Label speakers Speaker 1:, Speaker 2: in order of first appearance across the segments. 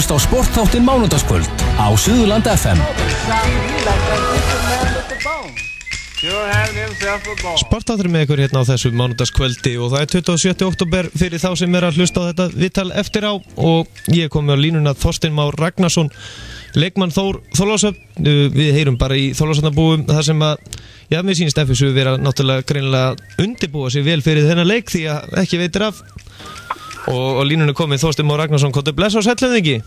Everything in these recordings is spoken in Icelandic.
Speaker 1: hlusta á sportþáttin Mánudagskvöld á Suðurland FM.
Speaker 2: Sportáttur með ykkur hérna á þessu mánudagskvöldi og það er 27. oktober fyrir þá sem er að hlusta á þetta viðtal eftir á og ég komið á línuna Þorstein Már Ragnarsson leikmann Þór Þorlásöfn við heyrum bara í Þorlásöfnabúum það sem að, já, mér sýnist FSU vera náttúrulega greinilega undibúa sér vel fyrir þennan leik því að ekki veitir af og á línuna komið Þorstein Már Ragnarsson, hvað er bless á sætlaðingi?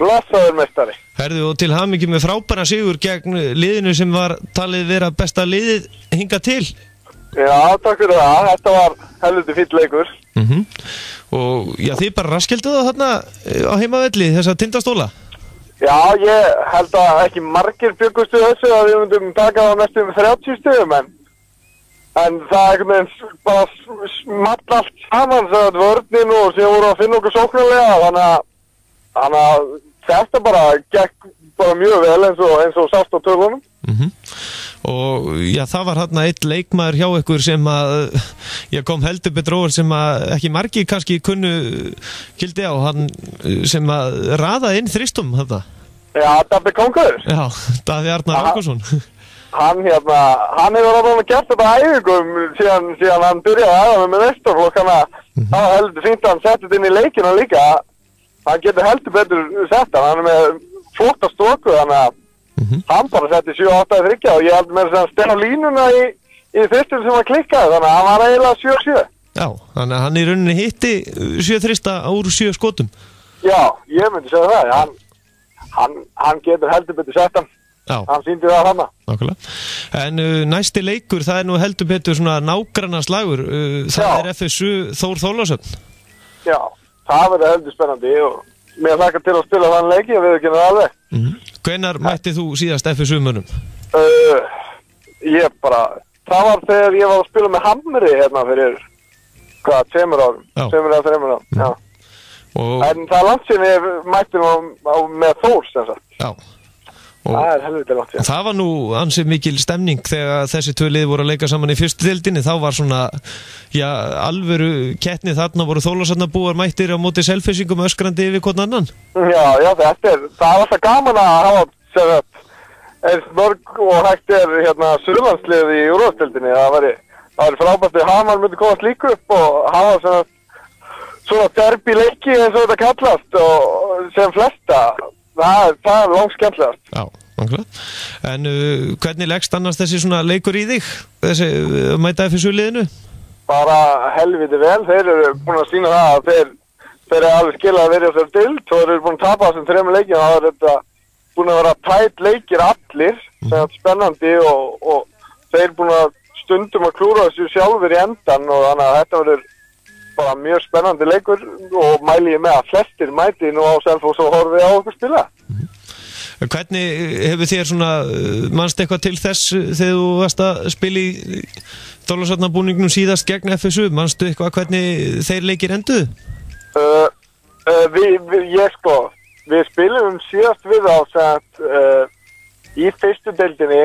Speaker 3: Blessaður mestari.
Speaker 2: Herðu og til hamingi með frábæra sigur gegn liðinu sem var talið vera besta liðið hinga til
Speaker 3: Já, takk fyrir það. Þetta var helviti fýll leikur.
Speaker 2: mm og já þið bara raskildu það þarna eh, á heimavelli þessa tindastóla
Speaker 3: Já, ég held að ekki margir byggustu þessu að við myndum taka það mest um 30 stöðum en, en það er bara small allt saman þetta vörninn og sem voru að finna okkur að, þannig að þetta bara gekk bara mjög vel eins og, eins og sást á tölunum.
Speaker 2: og já það var þarna eitt leikmaður hjá ykkur sem að já kom heldur betróður sem að ekki margi kannski kunnu kildi á hann sem að raða inn þristum þetta
Speaker 3: Já, Dabbi Kongur.
Speaker 2: já, Daði Arnar
Speaker 3: Aha.
Speaker 2: Ákusson
Speaker 3: Hann hérna, hann hefur alveg gert þetta æfingum síðan, síðan hann byrjaði að aða með vesturflokk hann að það var heldur fínt að hann setti þetta inn í leikina líka hann getur heldur betur sett hann er með flotta stóku þannig að hann bara setti 7-8 að þryggja og ég heldur með þess að stena línuna í, í fyrstum sem hann klikkaði þannig að hann var eiginlega 7-7
Speaker 2: já, þannig að hann í rauninni hitti sjö þrista úr sjö skotum.
Speaker 3: Já, ég myndi segja það hann, hann, hann getur heldur betur sett hann.
Speaker 2: Já,
Speaker 3: hann síndi það hann
Speaker 2: nákvæmlega. En uh, næsti leikur það er nú heldur betur svona nágranna slagur uh, það
Speaker 3: Já.
Speaker 2: er FSU Þór Þórlásöfn
Speaker 3: Já, það verður heldur spennandi og mér hlaka til að spila þann leiki og við ekki það alveg
Speaker 2: Hvenar mætti þú síðast FSU mönnum?
Speaker 3: Uh, ég bara, það var þegar ég var að spila með Hamri hérna fyrir, hvað, tveimur árum,
Speaker 2: Já.
Speaker 3: tveimur eða þreimur árum, já.
Speaker 2: Og,
Speaker 3: En það er langt síðan ég mætti á, á, með Þór, sem sagt.
Speaker 2: já.
Speaker 3: Það er helviti langt síðan.
Speaker 2: Það var nú ansið mikil stemning þegar þessi tvö lið voru að leika saman í fyrstu dildinni þá var svona, já, alvöru kettni þarna voru þólasarna búar mættir á móti selfisingum öskrandi yfir hvern annan
Speaker 3: Já, já, þetta er, það er alltaf gaman að hafa, sem sagt, eins mörg og hægt er hérna Suðlandslið í úrvastildinni. Það það væri frábært að Hamar myndi komast líka upp og hafa sagt, svona derbi leiki eins og þetta kallast og sem flesta. Það, það er langt skemmtilegast.
Speaker 2: Já, nákvæmlega En uh, hvernig leggst annars þessi svona leikur í þig? Þessi uh, mæta FSU liðinu?
Speaker 3: Bara helviti vel, þeir eru búin að sína það að þeir, þeir eru alveg skilað að vera þessar dild þeir eru búin að tapa þessum þrejum leikjum það er þetta búin að vera tætt leikir allir, sem er spennandi og, og þeir eru búin að stundum að klúra þessu sjálfur í endan og þannig að þetta verður bara mjög spennandi leikur og mæli ég með að flestir mæti nú á Selfoss og horfi á okkur spila.
Speaker 2: Hvernig hefur þér svona uh, mannst eitthvað til þess uh, þegar þú varst að spila í þólasarnabúningnum síðast gegn FSU mannstu eitthvað hvernig þeir leikir enduðu?
Speaker 3: Uh, uh, við, við, ég sko, við spilum síðast við á sett, uh, í fyrstu deildinni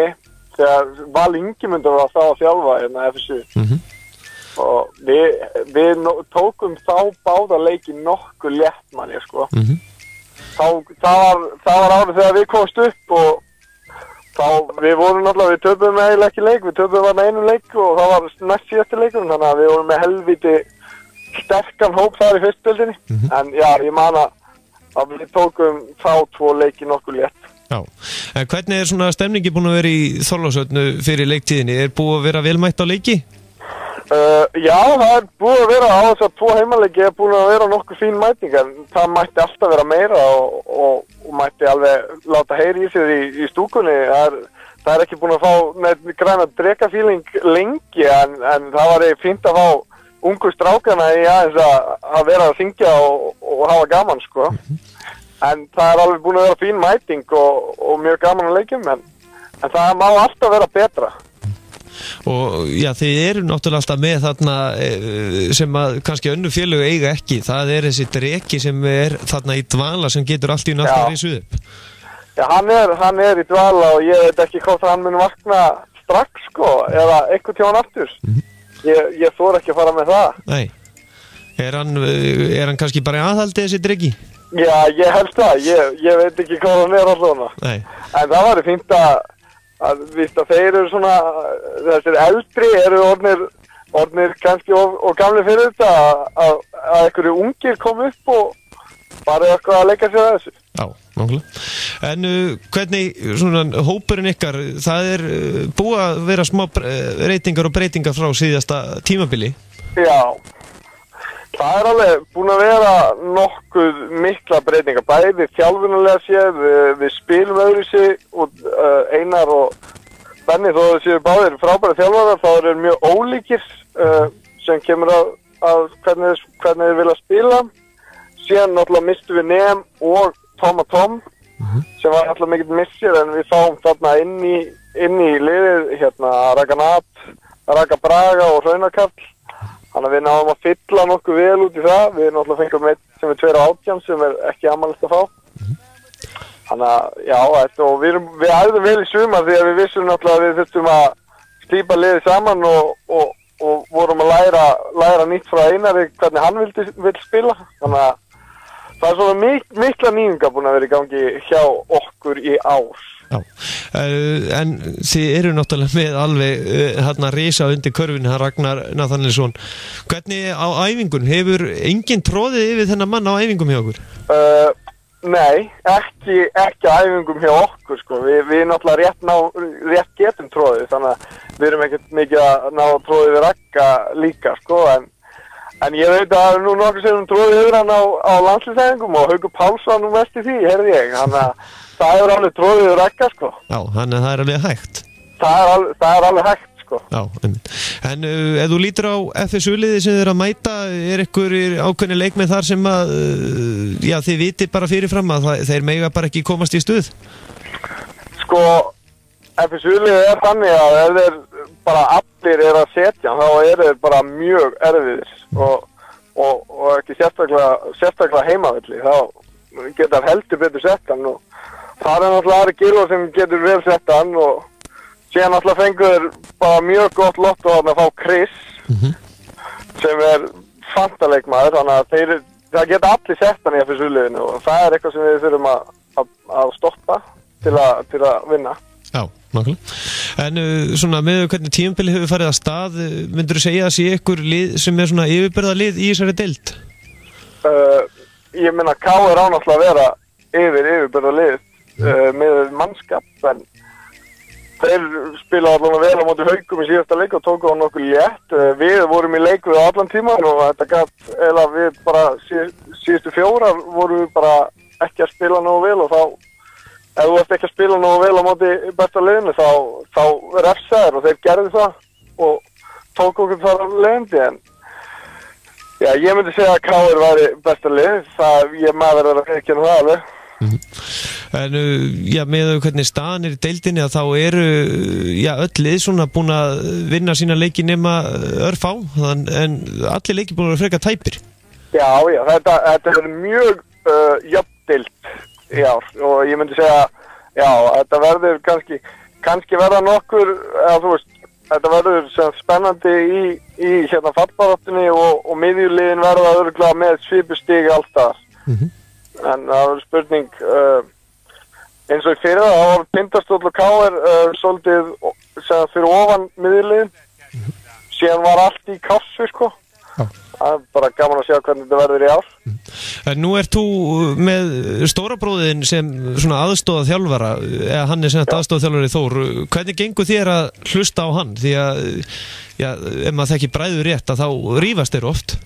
Speaker 3: þegar Val Ingimundur var þá að þjálfa hérna FSU
Speaker 2: Mhm.
Speaker 3: Og við, við no, tókum þá báða leiki nokkuð létt manni sko.
Speaker 2: Mhm.
Speaker 3: þá, það, var, var árið þegar við komst upp og þá við vorum náttúrulega, við töfum eiginlega ekki leik, við töfum var einu leik og það var næst síðasti leikur þannig að við vorum með helviti sterkan hóp þar í fyrstbildinni en já, ég man að að við tókum þá tvo leiki nokkuð létt
Speaker 2: Já, en hvernig er svona stemningi búin að vera í Þorlásöfnu fyrir leiktíðinni? Er búið að vera velmætt á leiki?
Speaker 3: Uh, já, það er búið að vera á þess að tvo heimaleiki er búin að vera nokkuð fín mæting en það mætti alltaf vera meira og, og, og mætti alveg láta heyri í sér í, í stúkunni. Það er, það er ekki búin að fá neitt græna drekafíling lengi en, en það var fínt að fá ungu strákana í aðeins að, að vera að syngja og, og hafa gaman sko. En það er alveg búin að vera fín mæting og, og mjög gaman að leikjum en, en það má alltaf vera betra
Speaker 2: og já, þið eru náttúrulega alltaf með þarna eh, sem að kannski önnu félög eiga ekki. Það er þessi dreki sem er þarna í dvala sem getur allt í náttúrulega í suðu
Speaker 3: Já, hann er, hann er í dvala og ég veit ekki hvort hann mun vakna strax sko, eða einhvern tíma aftur. Ég, ég þór ekki að fara með það.
Speaker 2: Nei, er hann, eh, er hann kannski bara í aðhaldi þessi dreki?
Speaker 3: Já, ég held það, ég, ég veit ekki hvað hann er alltaf En það var fínt að, að, víst að þeir eru svona, þessir eldri eru orðnir, orðnir kannski og, og gamli fyrir þetta að, að, einhverju ungir kom upp og bara eitthvað að leika sér að þessu.
Speaker 2: já, nákvæmlega. En uh, hvernig, svona, hópurinn ykkar, það er uh, búið að vera smá bre- reytingar og breytingar frá síðasta tímabili.
Speaker 3: Já, það er alveg búin að vera nokkuð mikla breytingar, bæði þjálfunulega séð, við, við spilum öðru sig og uh, Einar og Benni þó að séu báðir frábæri þjálfarar, þá eru mjög ólíkir uh, sem kemur að, að hvernig, þeir vilja spila. Síðan náttúrulega mistum við Nefn og Tom og Tom sem var alltaf mikill missir en við fáum þarna inn í, inn í liðið hérna Raka Nat, Raka Braga og Hraunarkall þannig að við náðum að fylla nokkuð vel út í það. Við náttúrulega fengum eitt sem er tveir átján sem er ekki amalist að fá. Þannig að já þetta, og við, erum, við æðum vel í sumar því að við vissum náttúrulega að við þurftum að stýpa liðið saman og, og, og vorum að læra, læra nýtt frá einari hvernig hann vildi, vil spila. Þannig að það er svona mik mikla nýjunga búin að vera í gangi hjá okkur í ár.
Speaker 2: Já, uh, en þið eru náttúrulega með alveg uh, hérna risa undir körfinu, hann Ragnar Nathanilsson. Hvernig á æfingun, hefur enginn tróðið yfir þennan mann á æfingum hjá okkur?
Speaker 3: Uh, nei, ekki, ekki æfingum hjá okkur sko. Vi, við náttúrulega rétt, ná, rétt getum tróðið þannig að við erum ekkert mikið að ná tróðið við rakka líka sko en En ég veit að það er nú nokkur sem tróðið yfir hann á, á landslýsæðingum og Haugur Páls var nú mest í því, heyrði ég. Þannig að það er alveg tróðið yfir ekka, sko.
Speaker 2: Já, þannig að það er alveg hægt.
Speaker 3: Það er alveg, það er alveg hægt, sko.
Speaker 2: Já, einmitt. En uh, ef þú lítur á FSU-liði sem þið er að mæta, er ykkur ákveðni leikmið þar sem að, uh, já, þið viti bara fyrirfram að það, þeir mega bara ekki komast í stuð?
Speaker 3: Sko, FSU-lið er þannig að ef þeir bara allir er að setja þá eru þeir bara mjög erfiðir og, og, og ekki sérstaklega, sérstaklega heimavilli. Þá geta heldur betur sett hann og það er náttúrulega Ari Gilva sem getur vel sett hann og síðan náttúrulega fengur bara mjög gott lott og að fá Chris sem er fantaleikmaður þannig að þeir, það geta allir sett hann í FSU-liðinu og það er eitthvað sem við þurfum að, að, að stoppa til að, til að vinna.
Speaker 2: Já, nákvæmlega. En uh, svona með hvernig tímabili hefur farið að stað, uh, myndur þú segja að sé ykkur lið sem er svona yfirbyrða lið í þessari deild?
Speaker 3: uh, ég meina K er ánáttúrulega að vera yfir yfirbyrða lið uh, með mannskap en þeir spila allan að vera á móti haugum í síðasta leik og tóku á nokkuð létt. Uh, við vorum í leik við allan tíman og þetta gætt eða við bara síð, síðustu fjórar vorum við bara ekki að spila nógu vel og þá ef þú ert ekki að spila nógu vel á móti besta liðinu þá, þá refsaður og þeir gerði það og tók okkur þar á leiðindi en Já, ég myndi segja að Káir væri besta lið, það, ég maður er að ekki það alveg.
Speaker 2: En uh, já, með hvernig staðan er í deildinni að þá eru uh, já, öll lið svona búin að vinna sína leiki nema uh, örfá þann, en allir leiki búin að freka tæpir
Speaker 3: Já, já, þetta, þetta er mjög uh, jafndilt í ár og ég myndi segja, já, þetta verður kannski, kannski verða nokkur, eða veist, þetta verður spennandi í, í hérna fallbaráttunni og, og miðjuliðin verða örgulega með svipustígi alltaf.
Speaker 2: Mhm.
Speaker 3: En það verður spurning, uh, eins og í fyrir það, var Pindastóll og Káir uh, svolítið sem fyrir ofan miðjuliðin, síðan var allt í kassu, sko.
Speaker 2: Já.
Speaker 3: Það er bara gaman að sjá hvernig þetta verður í ár.
Speaker 2: En nú ert þú með stóra bróðin sem svona aðstóða þjálfara eða hann er sem aðstóða þjálfari Þór hvernig gengur þér að hlusta á hann því að, já, ef maður þekki bræður rétt að þá rífast þeir oft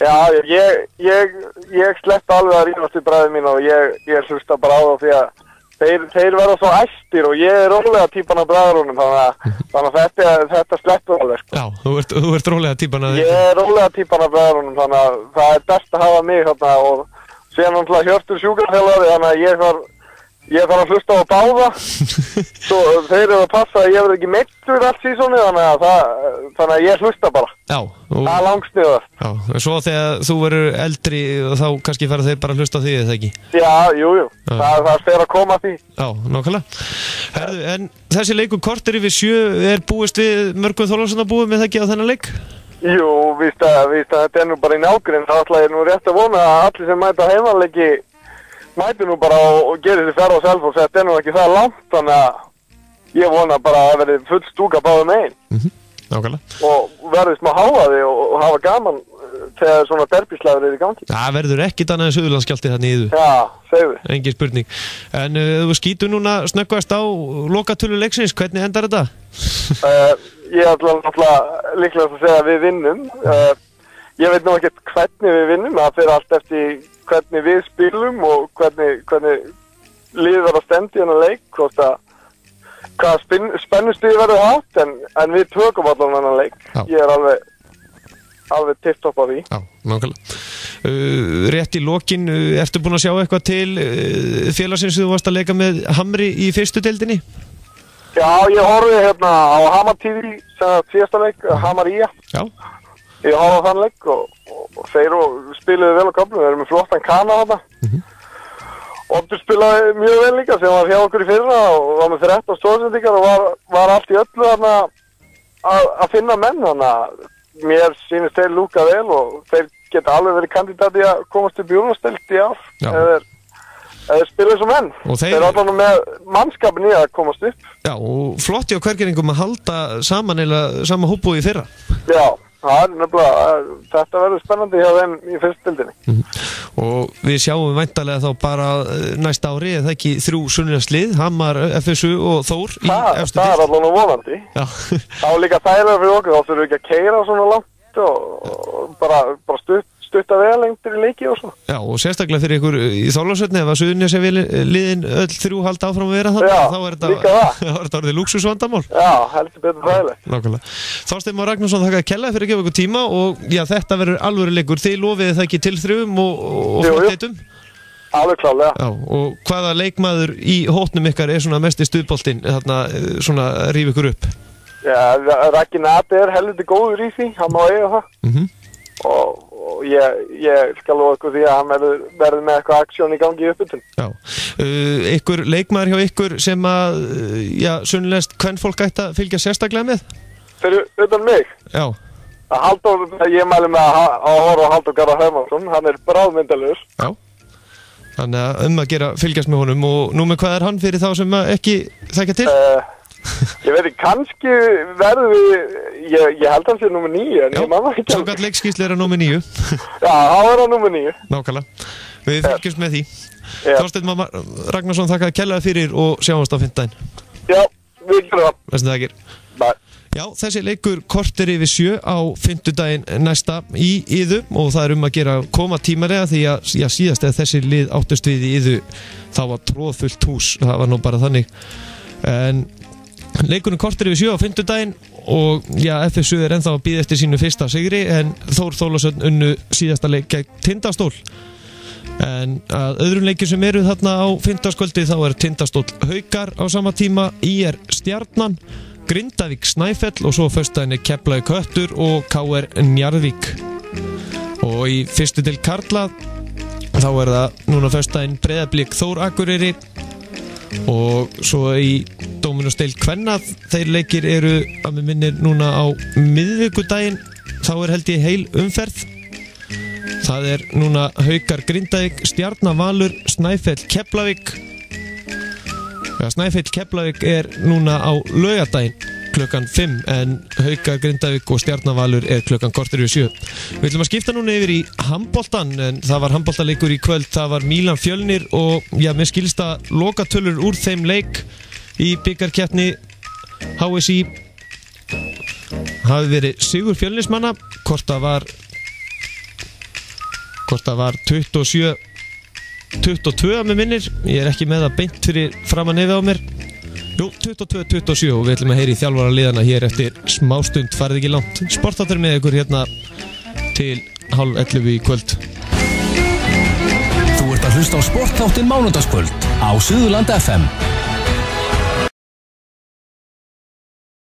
Speaker 3: Já, ég, ég, ég slepp alveg að rífast í bræðið mín og ég, ég hlusta bara á það því að þeir, þeir verða svo æstir og ég er rólega típan af bræðurunum þannig að, þannig að þetta, þetta sleppur alveg sko.
Speaker 2: Já, þú ert, þú ert rólega típan að
Speaker 3: Ég er rólega típan af bræðurunum þannig að það er best að hafa mig þarna og síðan náttúrulega hjörtur sjúkarþjálfari þannig að ég þarf Ég þarf að hlusta á báða. Svo þeir eru að passa að ég verð ekki meittur allt sísoni þannig að, það, þannig að ég hlusta bara.
Speaker 2: Já, og,
Speaker 3: Það er langsniðar
Speaker 2: já, svo þegar þú verður eldri þá kannski fara þeir bara að hlusta því eða ekki?
Speaker 3: Já, jú, jú, það, það fer að koma því.
Speaker 2: Já, Herðu, En þessi leikur kortir yfir sjö er búist við mörgum þólarsson að búið með það ekki á þennan leik?
Speaker 3: Jú, víst að, víst að þetta er nú bara í nágrinn. Þá ætla ég nú rétt að vona að allir sem mæta heimanleiki mæti nú bara og, og gerir sér ferð á Selfoss þetta er nú ekki það langt þannig að ég vona bara að verði full stúka báðum einn
Speaker 2: Nákvæmlega.
Speaker 3: Og verði smá háaði og, og hafa gaman eh, þegar svona derbíslæður er í gangi.
Speaker 2: Það verður ekkit annað en Suðurlandskjaldi þannig í þú
Speaker 3: Já, segðu.
Speaker 2: Engin spurning. En uh, þú skýtur núna snöggvast á lokatölu leiksins, hvernig endar þetta?
Speaker 3: uh, Ég ætla náttúrulega líklega að segja að við vinnum. Uh, Ég veit nú ekkert hvernig við vinnum það fyrir allt eftir hvernig við spilum og að stendi hennar leik hvort að hvað spennustíði verður hátt en, en við tökum allan hennar leik.
Speaker 2: Já.
Speaker 3: ég er alveg alveg tipptopp á því.
Speaker 2: Já, nákvæmlega. Uh, Rétt í lokin, uh, ertu búin að sjá eitthvað til uh, félagsins þú varst að leika með Hamri í fyrstu deildinni?
Speaker 3: Já, ég horfði hérna á Hamar TV síðasta leik, Hamar Ía.
Speaker 2: Já.
Speaker 3: Ég horfði á þann leik og, og, og þeir og spiluðu vel á köflum við erum með flottan kana þarna Oddur spilaði mjög vel líka sem var hjá okkur í fyrra og var með 13 stóðsendingar og var, var allt í öllu að, að finna menn þannig að mér sýnist þeir lúka vel og þeir geta alveg verið kandidati að komast upp í úrvastelt í ár ef þeir spiluðu sem menn.
Speaker 2: Og þeir-
Speaker 3: eru allan með mannskapin í að komast upp.
Speaker 2: Já, og flotti á hvergeringum að halda saman eða sama hópu í fyrra.
Speaker 3: Já, það er nefnilega þetta verður spennandi hjá þeim í fyrstildinni
Speaker 2: og við sjáum væntalega þá bara uh, næsta ári eða ekki þrjú sunnjarslið, Hamar, FSU og Þór í
Speaker 3: Það,
Speaker 2: efstu
Speaker 3: það er og vonandi. Þá líka þægilega fyrir okkur, þá þurfum við ekki að keira svona langt og bara, bara stutt, stutta vel lengtir í leiki og svona.
Speaker 2: já, og sérstaklega fyrir ykkur í Þólasötni ef að sunnjarsi liðin öll þrjú halda áfram að vera þannig þá er þetta,
Speaker 3: það.
Speaker 2: er þetta orðið luxusvandamál
Speaker 3: Já, heldur betur þægilegt.
Speaker 2: Nákvæmlega. Þorstein Már Ragnarsson þakka að kella fyrir að gefa ykkur tíma og já, þetta verður alvöru leikur. Þið lofiði það ekki til þrjum og, og flotteitum.
Speaker 3: Alveg klálega.
Speaker 2: Já, og hvaða leikmaður í hótnum ykkar er svona mest í stuðboltinn, þarna eh, svona ríf ykkur upp?
Speaker 3: Já, Raki Nati er heldur góður í því, hann má eiga það.
Speaker 2: Mm
Speaker 3: Og, og ég, ég skal lofa ykkur því að hann verður, verður með eitthvað aksjón í gangi í uppbytun.
Speaker 2: Já. Uh, ykkur leikmaður hjá ykkur sem að, uh, já, sunnlest hvern fólk ætti að fylgja sérstaklega með?
Speaker 3: Fyrir utan mig,
Speaker 2: Já,
Speaker 3: að Halldór, ég mæli með að, að horfa á Halldór Garðar Hermansson, hann er bráðmyndalegur.
Speaker 2: já. Þannig að um að gera fylgjast með honum og nú með hvað er hann fyrir þá sem ekki þekka til?
Speaker 3: Uh, ég veit ekki, kannski verður við, ég, ég held hann sé nummer nýju, en ég manna ekki.
Speaker 2: Samkvæmt leikskísli er að númi nýju.
Speaker 3: Já, hann er á nummer nýju.
Speaker 2: Nákvæmlega. Við fylgjumst með því.
Speaker 3: Já,
Speaker 2: Þorstein Már Ragnarsson þakka að kella fyrir og sjáumst á fymtdæn.
Speaker 3: já, við gerum það.
Speaker 2: Þessi það ekki.
Speaker 3: Bye.
Speaker 2: Já, þessi leikur kortir yfir sjö á fymtudaginn næsta í Íðu og það er um að gera koma tímalega því að já, síðast eða þessi lið áttust við í Íðu þá var tróðfullt hús, það var nú bara þannig en leikurinn kortir yfir sjö á fymtudaginn og já, FSU er ennþá að býða eftir sínu fyrsta sigri en Þór Þólasönd unnu síðasta leik gegn Tindastól. En að öðrum leikir sem eru þarna á fymtaskvöldi þá er Tindastól Haukar á sama tíma IR Stjarnan Grindavík Snæfell og svo föstudaginn er Keflaði Köttur og KR Njarðvík. Og í fyrstu til Karla þá er það núna föstudaginn Breðablík Þór Akureyri og svo í Dominus Deil Kvenna þeir leikir eru að með minnir núna á miðvikudaginn. Þá er held ég heil umferð. Það er núna Haukar Grindavík Stjarnavalur Snæfell Keflavík. Snæfell Keflavík er núna á laugadaginn klukkan 5 en Haukar Grindavík og Stjarnavalur er klukkan kortir við 7 Við ætlum að skipta núna yfir í handboltan en það var handboltaleikur í kvöld það var Mílan Fjölnir og já, mér skilsta lokatölur úr þeim leik í byggarkeppni HSI hafi verið Sigur Fjölnismanna hvort það var hvort það var 27 22 að með minnir. Ég er ekki með það beint fyrir fram að nefið á mér 22-27 og við ætlum að heyri þjálfara liðana hér eftir smástund farið ekki langt. Sportátur með ykkur hérna til halv 11 í kvöld.
Speaker 1: Þú ert að hlusta á sportþáttin mánudagskvöld á Suðurland FM